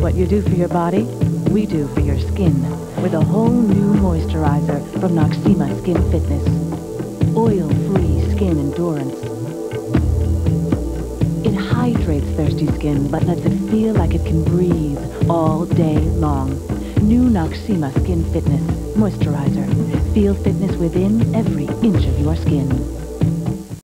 What you do for your body, we do for your skin. With a whole new moisturizer from Noxzema Skin Fitness. Oil-free skin endurance. It hydrates thirsty skin, but lets it feel like it can breathe all day long. New Noxzema Skin Fitness Moisturizer. Feel fitness within every inch of your skin.